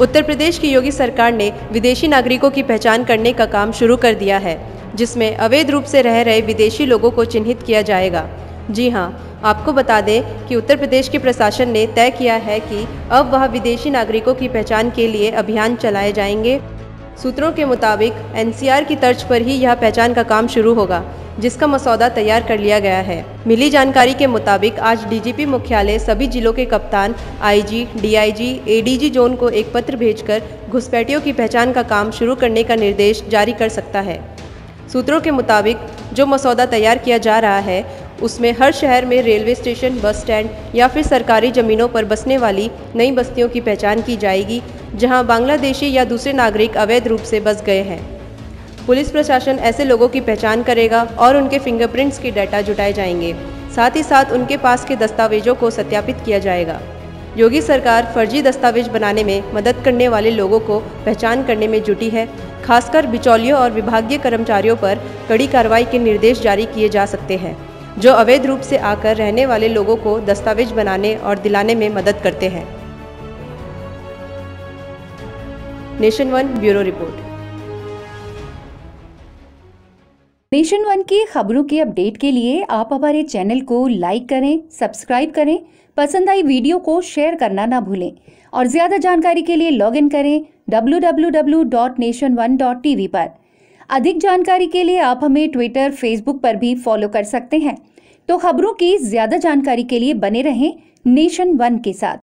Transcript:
उत्तर प्रदेश की योगी सरकार ने विदेशी नागरिकों की पहचान करने का काम शुरू कर दिया है, जिसमें अवैध रूप से रह रहे विदेशी लोगों को चिन्हित किया जाएगा। जी हाँ आपको बता दें कि उत्तर प्रदेश के प्रशासन ने तय किया है कि अब वह विदेशी नागरिकों की पहचान के लिए अभियान चलाए जाएँगे। सूत्रों के मुताबिक एनसीआर की तर्ज पर ही यह पहचान का काम शुरू होगा जिसका मसौदा तैयार कर लिया गया है। मिली जानकारी के मुताबिक आज डीजीपी मुख्यालय सभी जिलों के कप्तान आईजी, डीआईजी, एडीजी जोन को एक पत्र भेजकर घुसपैठियों की पहचान का काम शुरू करने का निर्देश जारी कर सकता है। सूत्रों के मुताबिक जो मसौदा तैयार किया जा रहा है उसमें हर शहर में रेलवे स्टेशन, बस स्टैंड या फिर सरकारी ज़मीनों पर बसने वाली नई बस्तियों की पहचान की जाएगी, जहाँ बांग्लादेशी या दूसरे नागरिक अवैध रूप से बस गए हैं। पुलिस प्रशासन ऐसे लोगों की पहचान करेगा और उनके फिंगरप्रिंट्स के डाटा जुटाए जाएँगे। साथ ही साथ उनके पास के दस्तावेजों को सत्यापित किया जाएगा। योगी सरकार फर्जी दस्तावेज़ बनाने में मदद करने वाले लोगों को पहचान करने में जुटी है, खासकर बिचौलियों और विभागीय कर्मचारियों पर कड़ी कार्रवाई के निर्देश जारी किए जा सकते हैं। जो अवैध रूप से आकर रहने वाले लोगों को दस्तावेज़ बनाने और दिलाने में मदद करते हैं। Nation one bureau report. Nation one की खबरों के अपडेट के लिए आप हमारे चैनल को लाइक करें, सब्सक्राइब करें, पसंद आई वीडियो को शेयर करना ना भूलें और ज़्यादा जानकारी के लिए लॉग इन करें www.nation1.tv पर। अधिक जानकारी के लिए आप हमें ट्विटर फेसबुक पर भी फॉलो कर सकते हैं। तो खबरों की ज़्यादा जानकारी के लिए बने रहें नेशन वन के साथ।